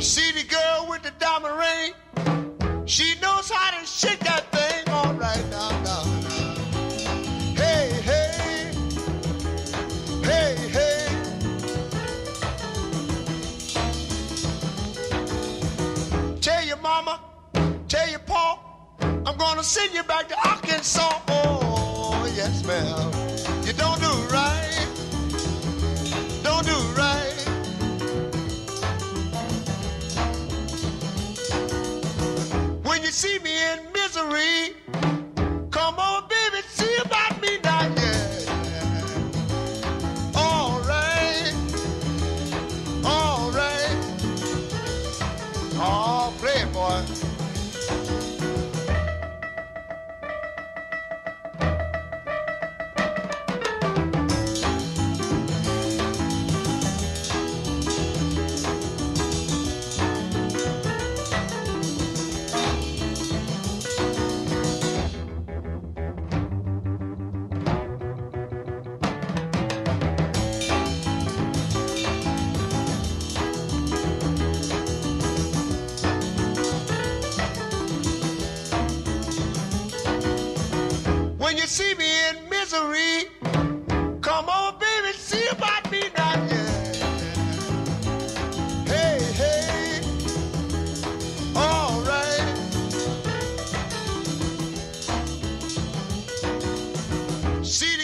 See the girl with the diamond ring? She knows how to shake that thing all right now, now. Hey, hey, hey, hey. Tell your mama, tell your pa, I'm gonna send you back to Arkansas. Oh, yes, ma'am. You don't do right, don't do right. see me in misery. You see me in misery, come on, baby, see about me now. Yeah. Hey, hey. All right. See